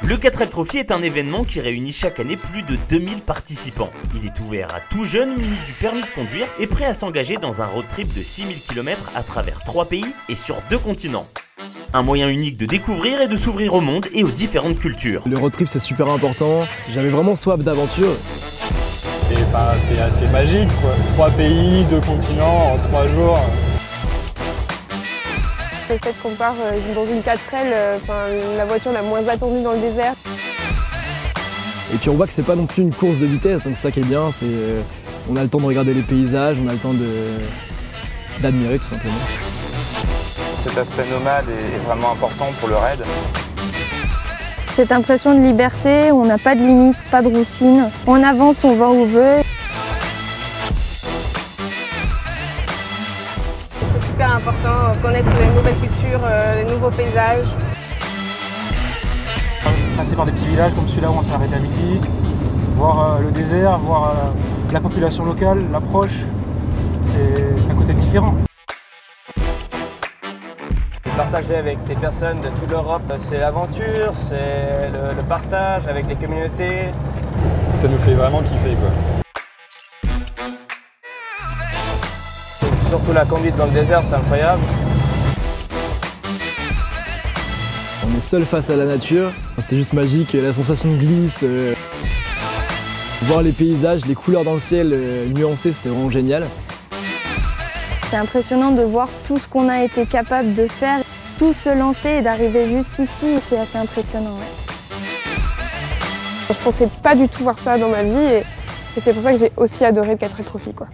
Le 4L Trophy est un événement qui réunit chaque année plus de 2000 participants. Il est ouvert à tout jeune muni du permis de conduire et prêt à s'engager dans un road trip de 6000 km à travers 3 pays et sur 2 continents. Un moyen unique de découvrir et de s'ouvrir au monde et aux différentes cultures. Le road trip c'est super important, j'avais vraiment soif d'aventure. Et enfin c'est assez magique quoi, 3 pays, 2 continents en 3 jours. Le fait qu'on part euh, dans une 4L, euh, la voiture la moins attendue dans le désert. Et puis on voit que c'est pas non plus une course de vitesse, donc ça qui est bien, c'est euh, on a le temps de regarder les paysages, on a le temps d'admirer tout simplement. Cet aspect nomade est vraiment important pour le raid. Cette impression de liberté, on n'a pas de limite, pas de routine. On avance, on va où on veut. Super important, connaître les nouvelles cultures, euh, les nouveaux paysages. Passer par des petits villages comme celui-là où on s'est arrêté à midi, voir euh, le désert, voir euh, la population locale, l'approche, c'est un côté différent. Partager avec des personnes de toute l'Europe, c'est l'aventure, c'est le, le, partage avec les communautés. Ça nous fait vraiment kiffer quoi. Surtout la conduite dans le désert, c'est incroyable. On est seul face à la nature, c'était juste magique, la sensation de glisse, euh, voir les paysages, les couleurs dans le ciel euh, nuancées, c'était vraiment génial. C'est impressionnant de voir tout ce qu'on a été capable de faire, tout se lancer et d'arriver jusqu'ici, c'est assez impressionnant. Ouais. Je pensais pas du tout voir ça dans ma vie et, et c'est pour ça que j'ai aussi adoré le 4 Trophy. Quoi.